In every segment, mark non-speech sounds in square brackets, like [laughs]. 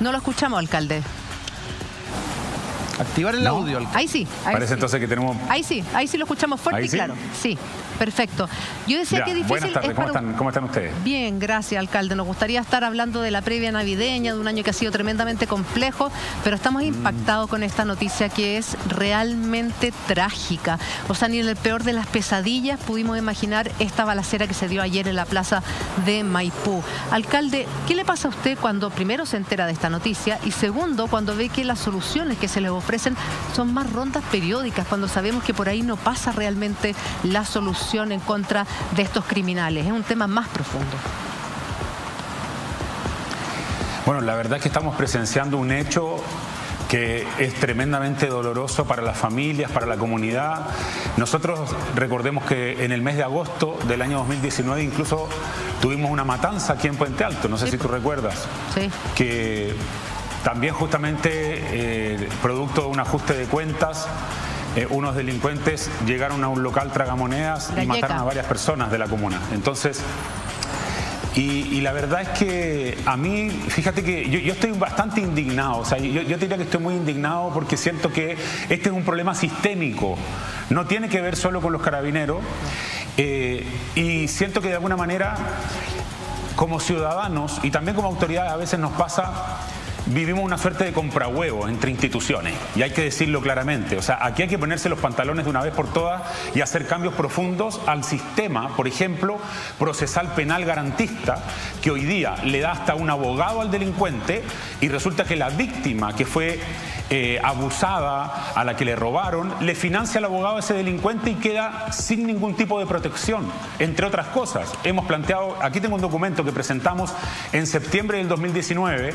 No lo escuchamos, alcalde. Activar el audio. Ahí sí. Parece entonces que tenemos... Ahí sí, ahí sí lo escuchamos fuerte y claro. Sí, perfecto. Yo decía que difícil... Buenas tardes, ¿Cómo, están, ustedes? Bien, gracias, alcalde. Nos gustaría estar hablando de la previa navideña, de un año que ha sido tremendamente complejo, pero estamos mm. impactados con esta noticia que es realmente trágica. O sea, ni en el peor de las pesadillas pudimos imaginar esta balacera que se dio ayer en la plaza de Maipú. Alcalde, ¿qué le pasa a usted cuando primero se entera de esta noticia y segundo, cuando ve que las soluciones que se le ofrecen son más rondas periódicas, cuando sabemos que por ahí no pasa realmente la solución en contra de estos criminales. Es un tema más profundo. Bueno, la verdad es que estamos presenciando un hecho que es tremendamente doloroso para las familias, para la comunidad. Nosotros recordemos que en el mes de agosto del año 2019 incluso tuvimos una matanza aquí en Puente Alto, no sé si tú recuerdas, sí. que también justamente eh, producto de un ajuste de cuentas, eh, unos delincuentes llegaron a un local tragamonedas y mataron a varias personas de la comuna. Entonces, y, la verdad es que a mí, fíjate que yo, estoy bastante indignado, o sea, yo, diría que estoy muy indignado porque siento que este es un problema sistémico, no tiene que ver solo con los carabineros eh, y siento que de alguna manera como ciudadanos y también como autoridades a veces nos pasa vivimos una suerte de comprahuevo entre instituciones, y hay que decirlo claramente. O sea, aquí hay que ponerse los pantalones de una vez por todas y hacer cambios profundos al sistema, por ejemplo, procesal penal garantista, que hoy día le da hasta un abogado al delincuente y resulta que la víctima que fue eh, abusada, a la que le robaron, le financia al abogado a ese delincuente y queda sin ningún tipo de protección, entre otras cosas. Hemos planteado, aquí tengo un documento que presentamos en septiembre del 2019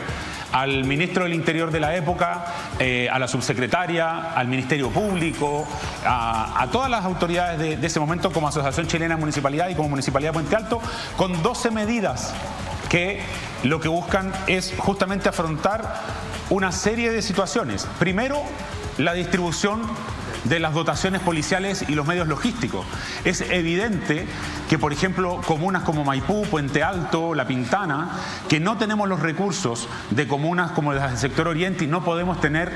al ministro del Interior de la época, eh, a la subsecretaria, al Ministerio Público, a, todas las autoridades de, ese momento como Asociación Chilena de Municipalidad y como Municipalidad de Puente Alto, con 12 medidas que lo que buscan es justamente afrontar una serie de situaciones. Primero, la distribución de las dotaciones policiales y los medios logísticos. Es evidente que, por ejemplo, comunas como Maipú, Puente Alto, La Pintana, que no tenemos los recursos de comunas como las del sector oriente y no podemos tener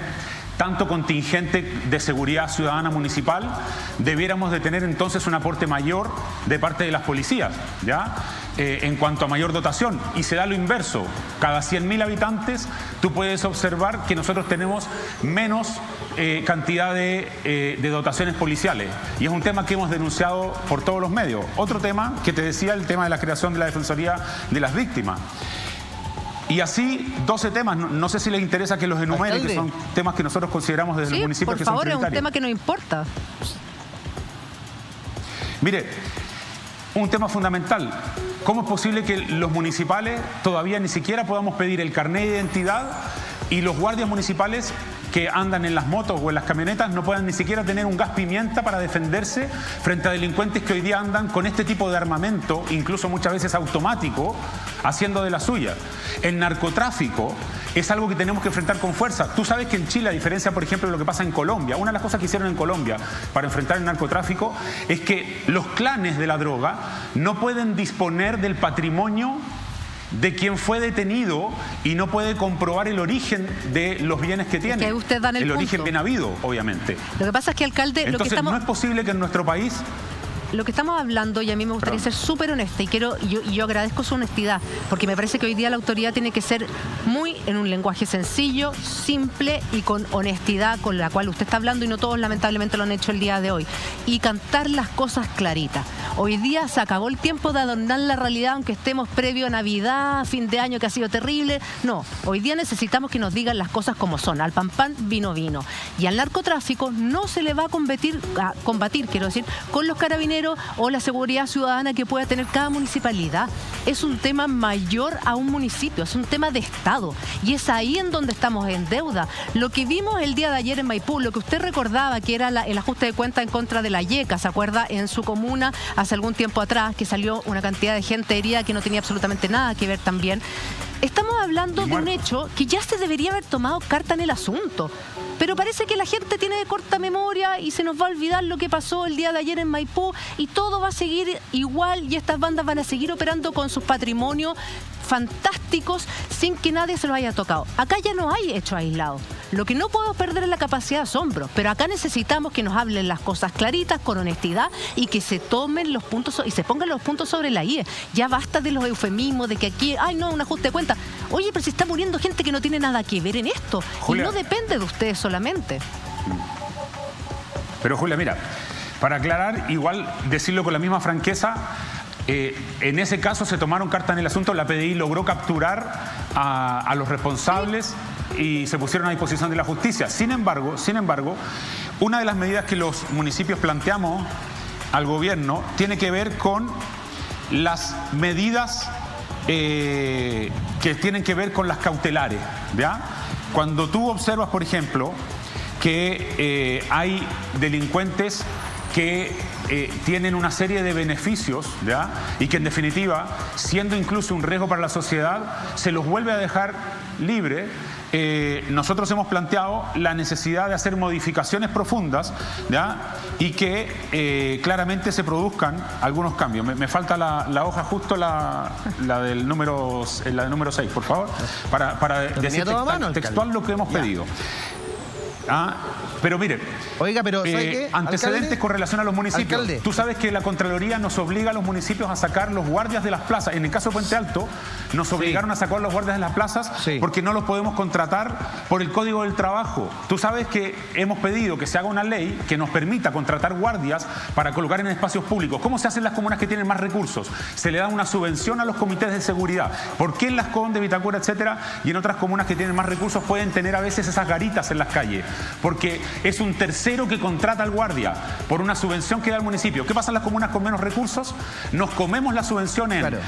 tanto contingente de seguridad ciudadana municipal, debiéramos de tener entonces un aporte mayor de parte de las policías, ¿ya? Eh, en cuanto a mayor dotación. Y se da lo inverso, cada 100.000 habitantes tú puedes observar que nosotros tenemos menos eh, cantidad eh, de, dotaciones policiales. Y es un tema que hemos denunciado por todos los medios. Otro tema que te decía, el tema de la creación de la Defensoría de las Víctimas. Y así, 12 temas. No, sé si les interesa que los enumere, que son temas que nosotros consideramos desde el municipio que son favor, es un tema que nos importa. Mire, un tema fundamental. ¿Cómo es posible que los municipales todavía ni siquiera podamos pedir el carnet de identidad y los guardias municipales que andan en las motos o en las camionetas no puedan ni siquiera tener un gas pimienta para defenderse frente a delincuentes que hoy día andan con este tipo de armamento, incluso muchas veces automático, haciendo de la suya. El narcotráfico es algo que tenemos que enfrentar con fuerza. Tú sabes que en Chile, a diferencia, por ejemplo, de lo que pasa en Colombia, una de las cosas que hicieron en Colombia para enfrentar el narcotráfico es que los clanes de la droga no pueden disponer del patrimonio de quien fue detenido y no puede comprobar el origen de los bienes que tiene. Que usted el, el origen bien habido, obviamente. Lo que pasa es que, alcalde... Entonces, no es posible que en nuestro país lo que estamos hablando, y a mí me gustaría ser súper honesta, y quiero, yo, yo agradezco su honestidad, porque me parece que hoy día la autoridad tiene que ser muy en un lenguaje sencillo, simple y con honestidad con la cual usted está hablando, y no todos lamentablemente lo han hecho el día de hoy. Y cantar las cosas claritas. Hoy día se acabó el tiempo de adornar la realidad, aunque estemos previo a Navidad, fin de año que ha sido terrible. No, hoy día necesitamos que nos digan las cosas como son. Al pan pan, vino vino. Y al narcotráfico no se le va a combatir, a combatir quiero decir, con los carabineros o la seguridad ciudadana que pueda tener cada municipalidad. Es un tema mayor a un municipio, es un tema de Estado. Y es ahí en donde estamos en deuda. Lo que vimos el día de ayer en Maipú, lo que usted recordaba que era el ajuste de cuenta en contra de la YECA, ¿se acuerda? En su comuna hace algún tiempo atrás que salió una cantidad de gente herida que no tenía absolutamente nada que ver también Estamos hablando de un hecho que ya se debería haber tomado carta en el asunto. Pero parece que la gente tiene de corta memoria y se nos va a olvidar lo que pasó el día de ayer en Maipú y todo va a seguir igual y estas bandas van a seguir operando con sus patrimonios fantásticos sin que nadie se los haya tocado. Acá ya no hay hecho aislado. Lo que no podemos perder es la capacidad de asombro, pero acá necesitamos que nos hablen las cosas claritas, con honestidad y que se tomen los puntos y se pongan los puntos sobre la IE. Ya basta de los eufemismos, de que aquí, ay no, un ajuste de cuenta. Oye, pero si está muriendo gente que no tiene nada que ver en esto. y no depende de ustedes solamente. Pero Julia, mira, para aclarar, igual decirlo con la misma franqueza, eh, en ese caso se tomaron carta en el asunto, la PDI logró capturar a, los responsables y se pusieron a disposición de la justicia. Sin embargo, sin embargo, una de las medidas que los municipios planteamos al gobierno tiene que ver con las medidas eh, que tienen que ver con las cautelares. ¿ya? Cuando tú observas, por ejemplo, que eh, hay delincuentes que eh, tienen una serie de beneficios ¿ya? y que en definitiva, siendo incluso un riesgo para la sociedad, se los vuelve a dejar libre. Eh, nosotros hemos planteado la necesidad de hacer modificaciones profundas ¿ya? y que eh, claramente se produzcan algunos cambios. Me, falta la, hoja justo, la, del número, la número 6, por favor, para, para decir textual, lo que hemos pedido. Ah, pero mire, Oiga, pero eh, antecedentes con relación a los municipios. Tú sabes que la Contraloría nos obliga a los municipios a sacar los guardias de las plazas. En el caso de Puente Alto, nos obligaron a sacar los guardias de las plazas porque no los podemos contratar por el Código del Trabajo. Tú sabes que hemos pedido que se haga una ley que nos permita contratar guardias para colocar en espacios públicos. ¿Cómo se hacen las comunas que tienen más recursos? Se le da una subvención a los comités de seguridad. ¿Por qué en las Condes, Vitacura, etcétera, y en otras comunas que tienen más recursos pueden tener a veces esas garitas en las calles? Porque es un tercero que contrata al guardia por una subvención que da el municipio. ¿Qué pasa en las comunas con menos recursos? Nos comemos la subvención en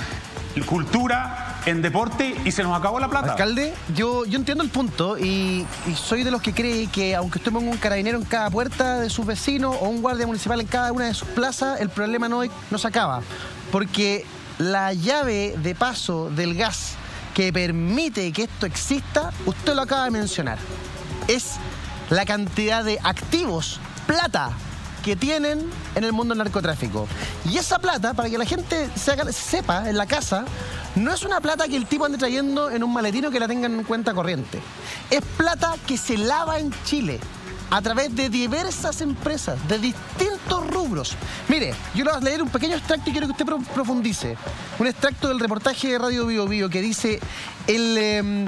cultura, en deporte y se nos acabó la plata. Alcalde, yo, yo entiendo el punto y, soy de los que cree que aunque usted ponga un carabinero en cada puerta de sus vecinos o un guardia municipal en cada una de sus plazas, el problema no, no se acaba. Porque la llave de paso del gas que permite que esto exista, usted lo acaba de mencionar. Es la cantidad de activos, plata, que tienen en el mundo del narcotráfico. Y esa plata, para que la gente sepa en la casa, no es una plata que el tipo ande trayendo en un maletino que la tengan en cuenta corriente. Es plata que se lava en Chile a través de diversas empresas, de distintos rubros. Mire, yo le voy a leer un pequeño extracto y quiero que usted profundice. Un extracto del reportaje de Radio Bio Bio que dice el em,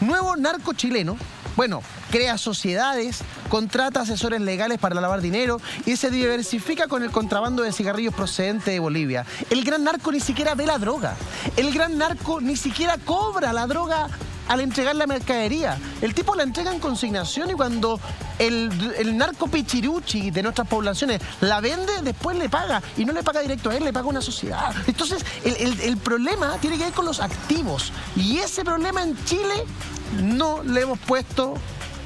nuevo narco chileno bueno, crea sociedades, contrata asesores legales para lavar dinero y se diversifica con el contrabando de cigarrillos procedente de Bolivia. El gran narco ni siquiera ve la droga. El gran narco ni siquiera cobra la droga al entregar la mercadería. El tipo la entrega en consignación y cuando el, narco pichiruchi de nuestras poblaciones la vende, después le paga. Y no le paga directo a él, le paga a una sociedad. Entonces, el, el problema tiene que ver con los activos. Y ese problema en Chile no le hemos puesto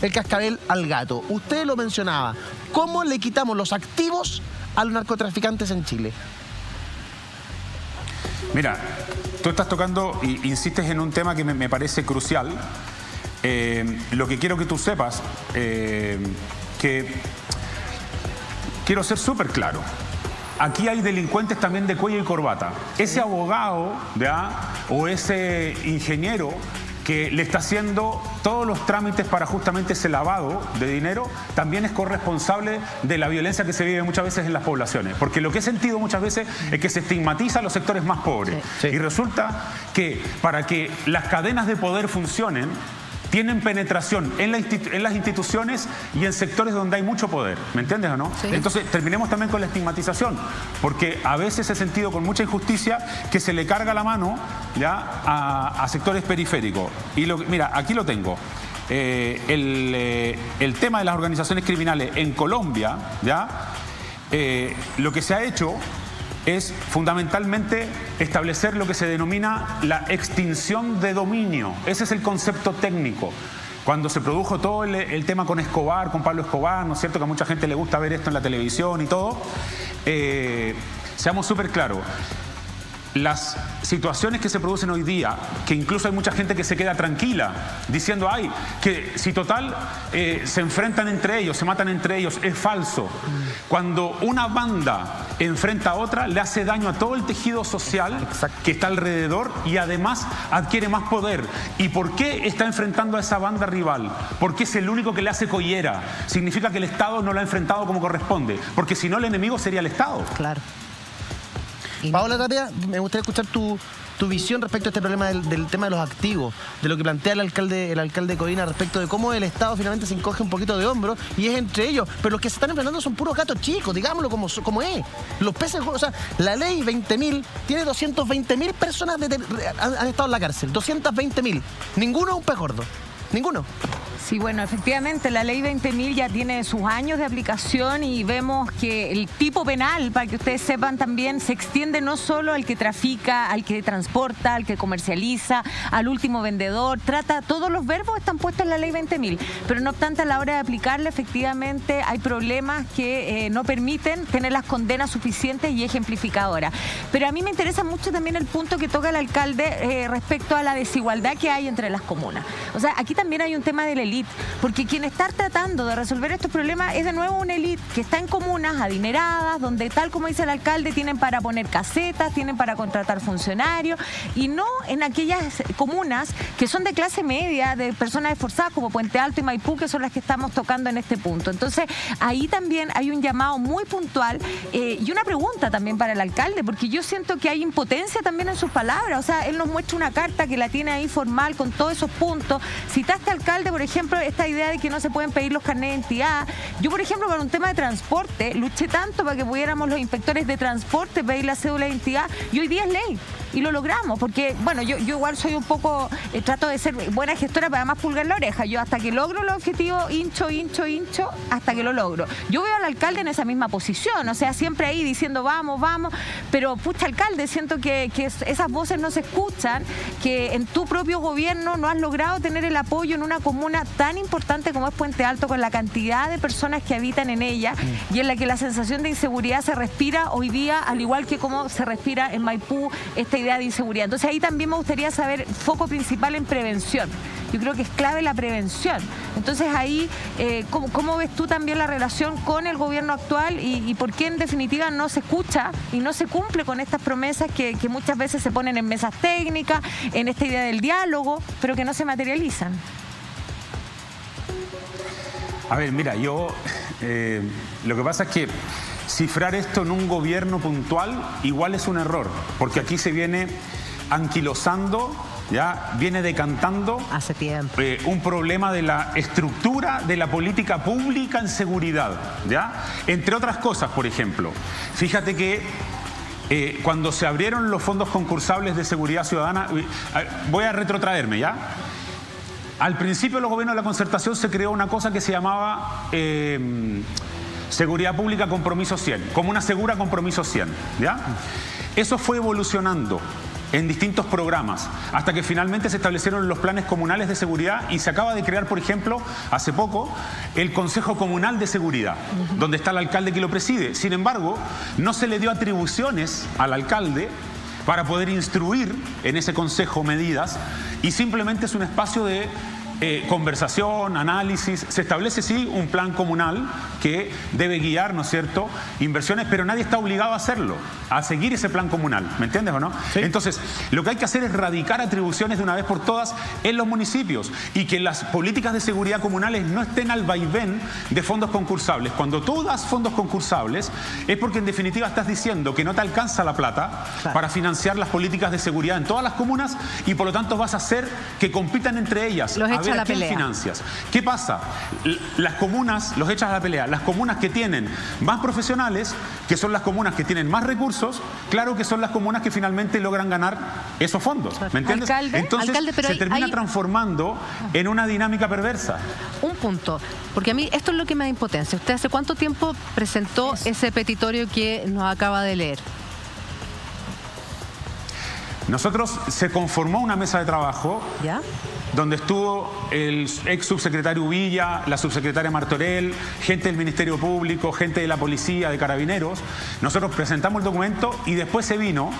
el cascabel al gato. Usted lo mencionaba. ¿Cómo le quitamos los activos a los narcotraficantes en Chile? Mira, tú estás tocando y insistes en un tema que me, parece crucial. Eh, lo que quiero que tú sepas, eh, que quiero ser súper claro. Aquí hay delincuentes también de cuello y corbata. Ese abogado o ese ingeniero que le está haciendo todos los trámites para justamente ese lavado de dinero, también es corresponsable de la violencia que se vive muchas veces en las poblaciones. Porque lo que he sentido muchas veces es que se estigmatiza a los sectores más pobres. Y resulta que para que las cadenas de poder funcionen, tienen penetración en, las instituciones y en sectores donde hay mucho poder. ¿Me entiendes o no? Entonces, terminemos también con la estigmatización, porque a veces he sentido con mucha injusticia que se le carga la mano ya a, sectores periféricos. Y lo, mira, aquí lo tengo. Eh, eh, el, tema de las organizaciones criminales en Colombia, ¿ya? Eh, lo que se ha hecho es fundamentalmente establecer lo que se denomina la extinción de dominio. Ese es el concepto técnico. Cuando se produjo todo el, tema con Escobar, con Pablo Escobar, ¿no es cierto que a mucha gente le gusta ver esto en la televisión y todo? Eh, seamos súper claros. Las situaciones que se producen hoy día, que incluso hay mucha gente que se queda tranquila, diciendo, ay, que si total eh, se enfrentan entre ellos, se matan entre ellos, es falso. Cuando una banda enfrenta a otra, le hace daño a todo el tejido social que está alrededor y además adquiere más poder. ¿Y por qué está enfrentando a esa banda rival? Porque es el único que le hace collera. Significa que el Estado no lo ha enfrentado como corresponde, porque si no el enemigo sería el Estado. Claro. Paola Tapia, me gustaría escuchar tu, visión respecto a este problema del, tema de los activos, de lo que plantea el alcalde, el alcalde Codina respecto de cómo el Estado finalmente se encoge un poquito de hombro y es entre ellos. Pero los que se están enfrentando son puros gatos chicos, digámoslo como, como es. Los peces, o sea, la ley 20.000 tiene 220.000 personas han, han, estado en la cárcel. 220.000. Ninguno es un pez gordo. Ninguno. Sí, bueno, efectivamente la ley 20.000 ya tiene sus años de aplicación y vemos que el tipo penal, para que ustedes sepan también, se extiende no solo al que trafica, al que transporta, al que comercializa, al último vendedor, trata, todos los verbos están puestos en la ley 20.000, pero no obstante a la hora de aplicarla efectivamente hay problemas que eh, no permiten tener las condenas suficientes y ejemplificadoras. Pero a mí me interesa mucho también el punto que toca el alcalde eh, respecto a la desigualdad que hay entre las comunas. O sea, aquí también hay un tema de la porque quien está tratando de resolver estos problemas es de nuevo una élite que está en comunas adineradas, donde tal como dice el alcalde, tienen para poner casetas, tienen para contratar funcionarios, y no en aquellas comunas que son de clase media, de personas esforzadas como Puente Alto y Maipú, que son las que estamos tocando en este punto. Entonces, ahí también hay un llamado muy puntual eh, y una pregunta también para el alcalde, porque yo siento que hay impotencia también en sus palabras. O sea, él nos muestra una carta que la tiene ahí formal con todos esos puntos. Citaste alcalde, por ejemplo, esta idea de que no se pueden pedir los carnets de identidad. Yo, por ejemplo, para un tema de transporte, luché tanto para que pudiéramos los inspectores de transporte pedir la cédula de identidad y hoy día es ley y lo logramos, porque, bueno, yo, yo igual soy un poco, eh, trato de ser buena gestora, para más pulgar la oreja. Yo hasta que logro el objetivo, hincho, hincho, hincho, hasta que lo logro. Yo veo al alcalde en esa misma posición, o sea, siempre ahí diciendo vamos, vamos, pero pucha alcalde, siento que, que esas voces no se escuchan, que en tu propio gobierno no has logrado tener el apoyo en una comuna tan importante como es Puente Alto, con la cantidad de personas que habitan en ella mm. y en la que la sensación de inseguridad se respira hoy día, al igual que como se respira en Maipú, este idea de inseguridad. Entonces ahí también me gustaría saber foco principal en prevención. Yo creo que es clave la prevención. Entonces ahí, eh, ¿cómo, ves tú también la relación con el gobierno actual y, por qué en definitiva no se escucha y no se cumple con estas promesas que, muchas veces se ponen en mesas técnicas, en esta idea del diálogo, pero que no se materializan? A ver, mira, yo eh, lo que pasa es que cifrar esto en un gobierno puntual igual es un error, porque aquí se viene anquilosando, ya viene decantando hace tiempo. eh, un problema de la estructura de la política pública en seguridad, ya entre otras cosas, por ejemplo, fíjate que eh, cuando se abrieron los fondos concursables de seguridad ciudadana, voy a retrotraerme, ¿ya? Al principio de los gobiernos de la concertación se creó una cosa que se llamaba eh, Seguridad Pública Compromiso 100, como una segura Compromiso 100. ¿ya? Eso fue evolucionando en distintos programas, hasta que finalmente se establecieron los planes comunales de seguridad y se acaba de crear, por ejemplo, hace poco, el Consejo Comunal de Seguridad, donde está el alcalde que lo preside. Sin embargo, no se le dio atribuciones al alcalde para poder instruir en ese consejo medidas y simplemente es un espacio de eh, conversación, análisis, se establece sí un plan comunal que debe guiar, ¿no es cierto?, inversiones, pero nadie está obligado a hacerlo, a seguir ese plan comunal, ¿me entiendes o no? Entonces, lo que hay que hacer es radicar atribuciones de una vez por todas en los municipios y que las políticas de seguridad comunales no estén al vaivén de fondos concursables. Cuando tú das fondos concursables es porque en definitiva estás diciendo que no te alcanza la plata para financiar las políticas de seguridad en todas las comunas y por lo tanto vas a hacer que compitan entre ellas. Financias. ¿Qué pasa? Las comunas, los echas a la pelea, las comunas que tienen más profesionales, que son las comunas que tienen más recursos, claro que son las comunas que finalmente logran ganar esos fondos. ¿Me entiendes? Entonces se termina transformando en una dinámica perversa. Un punto, porque a mí esto es lo que me da impotencia. ¿Usted hace cuánto tiempo presentó ese petitorio que nos acaba de leer? Nosotros se conformó una mesa de trabajo ¿Ya? Donde estuvo el ex subsecretario Villa, la subsecretaria Martorell, gente del Ministerio Público, gente de la policía, de carabineros. Nosotros presentamos el documento y después se vino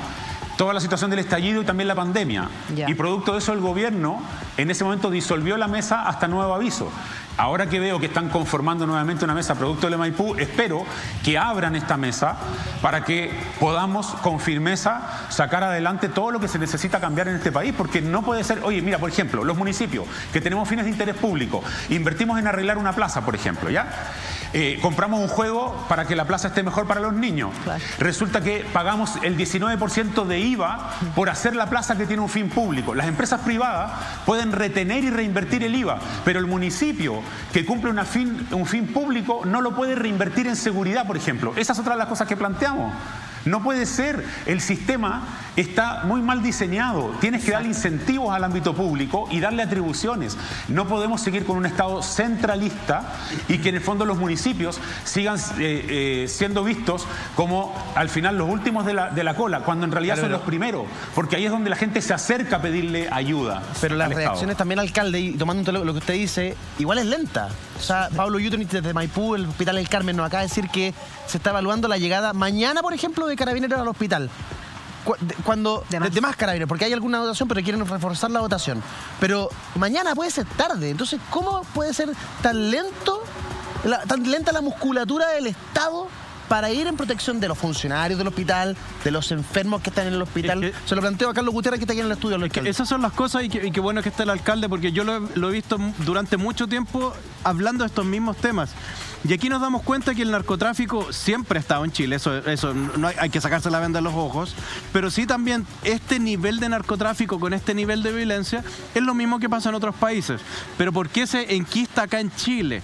toda la situación del estallido y también la pandemia. Y producto de eso el gobierno en ese momento disolvió la mesa hasta nuevo aviso. Ahora que veo que están conformando nuevamente una mesa producto de Maipú, espero que abran esta mesa para que podamos con firmeza sacar adelante todo lo que se necesita cambiar en este país, porque no puede ser, oye, mira, por ejemplo, los municipios que tenemos fines de interés público, invertimos en arreglar una plaza, por ejemplo, ¿ya? Eh, compramos un juego para que la plaza esté mejor para los niños. Resulta que pagamos el 19% de IVA por hacer la plaza que tiene un fin público. Las empresas privadas pueden retener y reinvertir el IVA, pero el municipio que cumple una fin, un fin público no lo puede reinvertir en seguridad, por ejemplo. Esa es otra de las cosas que planteamos. No puede ser, el sistema está muy mal diseñado. Tienes que darle incentivos al ámbito público y darle atribuciones. No podemos seguir con un Estado centralista y que en el fondo los municipios sigan eh, eh, siendo vistos como al final los últimos de la, cola, cuando en realidad son los primeros, porque ahí es donde la gente se acerca a pedirle ayuda. Pero las reacciones también, alcalde, y tomando lo, que usted dice, igual es lenta. O sea, Pablo Yutenich desde Maipú, el Hospital del Carmen, nos acaba de decir que se está evaluando la llegada mañana, por ejemplo, de carabineros al hospital. Cuando, de más. carabineros, porque hay alguna votación, pero quieren reforzar la votación. Pero mañana puede ser tarde. Entonces, ¿cómo puede ser tan lento, tan lenta la musculatura del Estado para ir en protección de los funcionarios del hospital, de los enfermos que están en el hospital. Se lo planteo a Carlos Gutiérrez que está aquí en el estudio. esas son las cosas y qué bueno que está el alcalde porque yo lo, lo, he visto durante mucho tiempo hablando de estos mismos temas. Y aquí nos damos cuenta que el narcotráfico siempre ha estado en Chile, eso, eso no hay, que sacarse la venda de los ojos, pero sí también este nivel de narcotráfico con este nivel de violencia es lo mismo que pasa en otros países. Pero ¿por qué se enquista acá en Chile?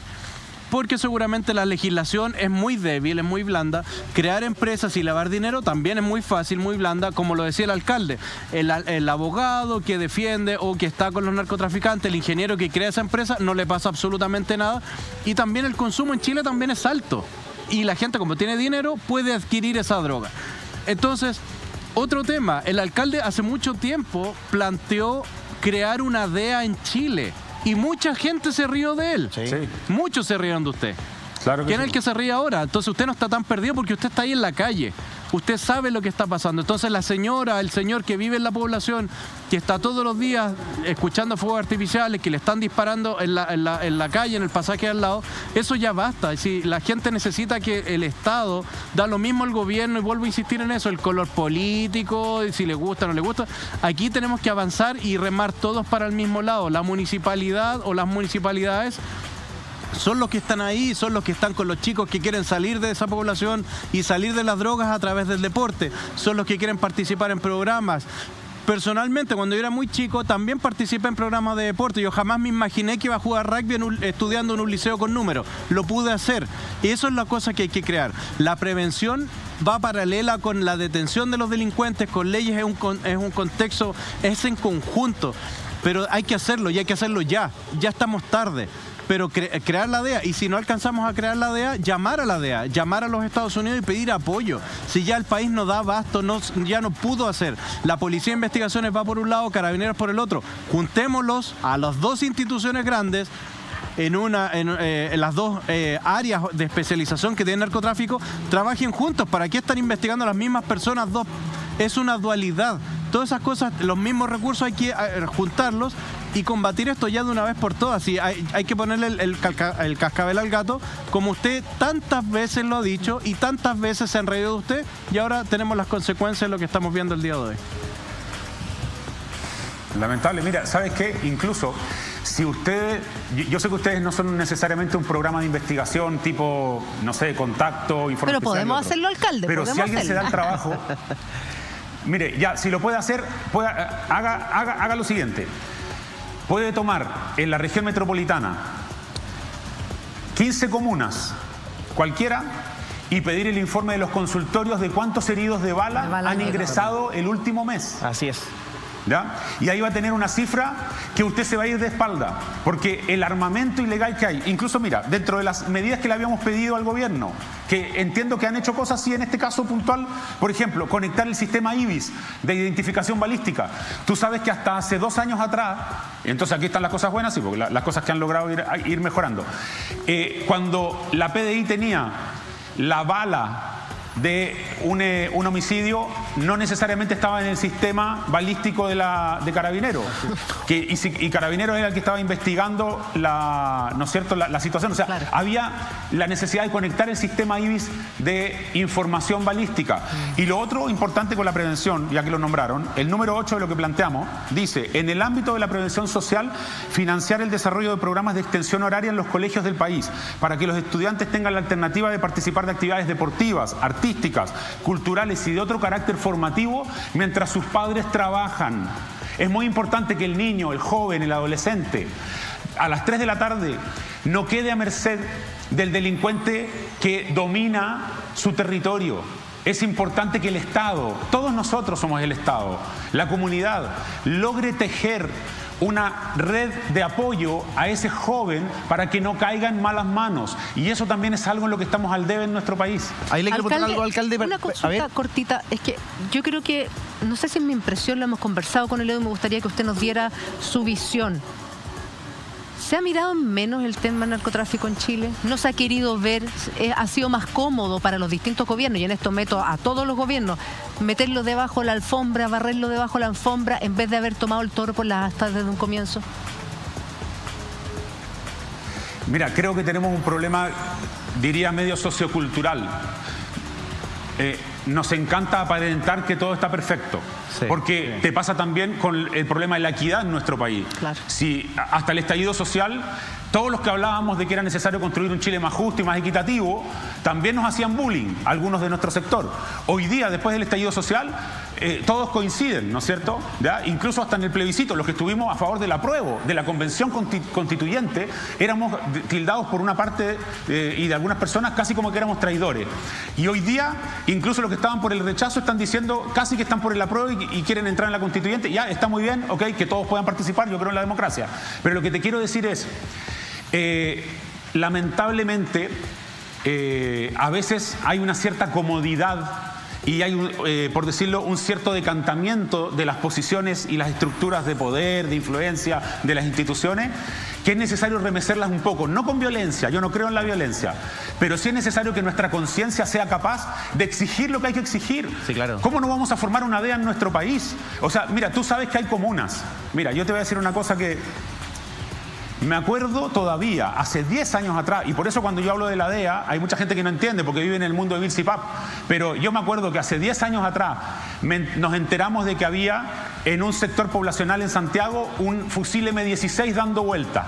Porque seguramente la legislación es muy débil, es muy blanda. Crear empresas y lavar dinero también es muy fácil, muy blanda, como lo decía el alcalde. El, abogado que defiende o que está con los narcotraficantes, el ingeniero que crea esa empresa, no le pasa absolutamente nada. Y también el consumo en Chile también es alto. Y la gente, como tiene dinero, puede adquirir esa droga. Entonces, otro tema, el alcalde hace mucho tiempo planteó crear una DEA en Chile y mucha gente se rió de él. Sí. Muchos se rieron de usted. Claro ¿Quién es el que se ríe ahora? Entonces usted no está tan perdido porque usted está ahí en la calle. Usted sabe lo que está pasando. Entonces la señora, el señor que vive en la población, que está todos los días escuchando fuegos artificiales, que le están disparando en la, calle, en el pasaje al lado, eso ya basta. Si la gente necesita que el Estado, da lo mismo el gobierno, y vuelvo a insistir en eso, el color político, si le gusta o no le gusta, aquí tenemos que avanzar y remar todos para el mismo lado. La municipalidad o las municipalidades son los que están ahí, son los que están con los chicos que quieren salir de esa población y salir de las drogas a través del deporte, son los que quieren participar en programas. Personalmente, cuando yo era muy chico, también participé en programas de deporte. Yo jamás me imaginé que iba a jugar rugby estudiando en un liceo con números. Lo pude hacer. Y eso es la cosa que hay que crear. La prevención va paralela con la detención de los delincuentes, con leyes, es un, es un contexto, es en conjunto. Pero hay que hacerlo y hay que hacerlo ya. Ya estamos tarde pero crear la DEA. Y si no alcanzamos a crear la DEA, llamar a la DEA, llamar a los Estados Unidos y pedir apoyo. Si ya el país no da abasto, no, ya no pudo hacer. La Policía de Investigaciones va por un lado, Carabineros por el otro. Juntémoslos a las dos instituciones grandes en una en, eh, las dos eh, áreas de especialización que tiene narcotráfico trabajen juntos. ¿Para qué están investigando las mismas personas dos? Es una dualidad. Todas esas cosas, los mismos recursos hay que eh, juntarlos y combatir esto ya de una vez por todas. Y hay, que ponerle el, cascabel al gato, como usted tantas veces lo ha dicho y tantas veces se han reído de usted, y ahora tenemos las consecuencias de lo que estamos viendo el día de hoy. Lamentable, mira, ¿sabes qué? Incluso si ustedes, yo sé que ustedes no son necesariamente un programa de investigación tipo, no sé, contacto, información. Pero podemos hacerlo, alcalde. Pero si alguien se da el trabajo, [laughs] mire, ya, si lo puede hacer, haga, haga, haga lo siguiente puede tomar en la región metropolitana 15 comunas, cualquiera, y pedir el informe de los consultorios de cuántos heridos de bala, han ingresado el último mes. Así es. Y ahí va a tener una cifra que usted se va a ir de espalda, porque el armamento ilegal que hay, incluso mira, dentro de las medidas que le habíamos pedido al gobierno, que entiendo que han hecho cosas así en este caso puntual, por ejemplo, conectar el sistema IBIS de identificación balística. Tú sabes que hasta hace dos años atrás, entonces aquí están las cosas buenas, sí, porque las cosas que han logrado ir, mejorando. Eh, cuando la PDI tenía la bala de un, eh, homicidio no necesariamente estaba en el sistema balístico de, la, de Carabineros. [laughs] Que, y, Carabineros era el que estaba investigando la, ¿no es cierto? la, situación. O sea, había la necesidad de conectar el sistema IBIS de información balística. Mm. Y lo otro importante con la prevención, ya que lo nombraron, el número 8 de lo que planteamos, dice, en el ámbito de la prevención social, financiar el desarrollo de programas de extensión horaria en los colegios del país, para que los estudiantes tengan la alternativa de participar de actividades deportivas, artísticas, culturales y de otro carácter formativo mientras sus padres trabajan. Es muy importante que el niño, el joven, el adolescente, a las 3 de la tarde no quede a merced del delincuente que domina su territorio. Es importante que el Estado, todos nosotros somos el Estado, la comunidad, logre tejer una red de apoyo a ese joven para que no caiga en malas manos. Y eso también es algo en lo que estamos al debe en nuestro país. Ahí le quiero algo, alcalde. Una consulta cortita. Es que yo creo que, no sé si es mi impresión, lo hemos conversado con el Edu, me gustaría que usted nos diera su visión. ¿Se ha mirado menos el tema narcotráfico en Chile? ¿No se ha querido ver? Eh, ¿Ha sido más cómodo para los distintos gobiernos? Y en esto meto a todos los gobiernos. Meterlo debajo de la alfombra, barrerlo debajo de la alfombra, en vez de haber tomado el toro por las astas desde un comienzo. Mira, creo que tenemos un problema, diría, medio sociocultural. Eh, nos encanta aparentar que todo está perfecto. porque te pasa también con el problema de la equidad en nuestro país. Si hasta el estallido social todos los que hablábamos de que era necesario construir un Chile más justo y más equitativo, también nos hacían bullying, algunos de nuestro sector. Hoy día, después del estallido social, eh, todos coinciden, ¿no es cierto? Incluso hasta en el plebiscito, los que estuvimos a favor del apruebo, de la convención constituyente, éramos tildados por una parte eh, y de algunas personas casi como que éramos traidores. Y hoy día, incluso los que estaban por el rechazo están diciendo casi que están por el apruebo y, quieren entrar en la constituyente. Ya, está muy bien, ok, que todos puedan participar, yo creo en la democracia. Pero lo que te quiero decir es... Eh, lamentablemente, a veces hay una cierta comodidad y hay, eh, por decirlo, un cierto decantamiento de las posiciones y las estructuras de poder, de influencia de las instituciones, que es necesario remecerlas un poco, no con violencia, yo no creo en la violencia, pero sí es necesario que nuestra conciencia sea capaz de exigir lo que hay que exigir. Sí, claro. ¿Cómo no vamos a formar una DEA en nuestro país? O sea, mira, tú sabes que hay comunas. Mira, yo te voy a decir una cosa que me acuerdo todavía, hace 10 años atrás, y por eso cuando yo hablo de la DEA, hay mucha gente que no entiende porque vive en el mundo de Bill Pap, pero yo me acuerdo que hace 10 años atrás nos enteramos de que había en un sector poblacional en Santiago un fusil M16 dando vuelta.